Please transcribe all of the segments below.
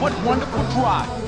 What wonderful drive!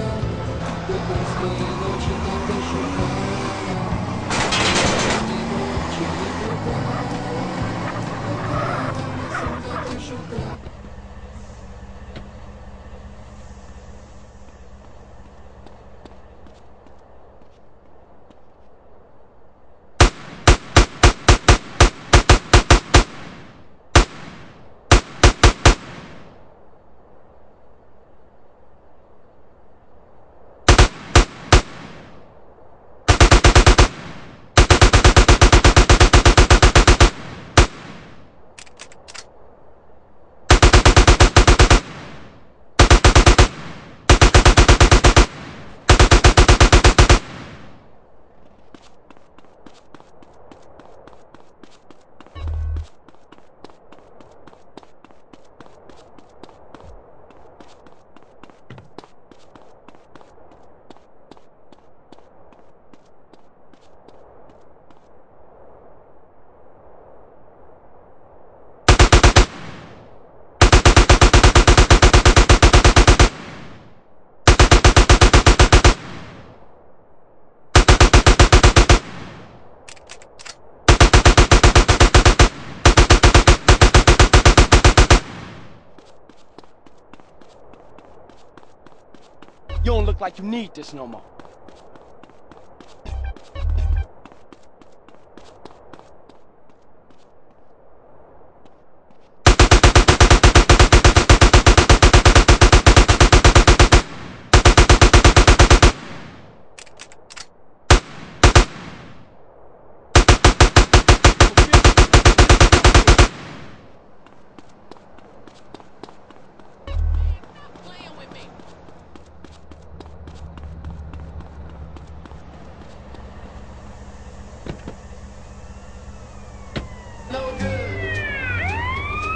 You don't look like you need this no more.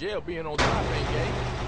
jail being on top ain't gay.